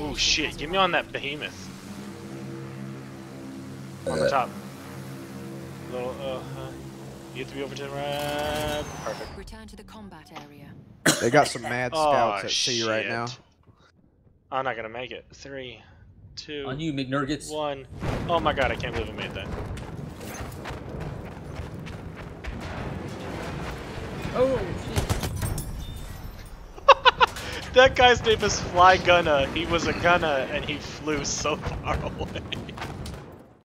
Oh shit, get me on that behemoth. On the top. Little, uh, uh, you have to be over to the right. Perfect. Return to the combat area. They got some mad Oh, scouts at sea right now. I'm not gonna make it. Three, two, On you, McNuggets. one. Oh my god, I can't believe I made that. Oh, shit. That guy's name is Fly Gunna. He was a gunna and he flew so far away.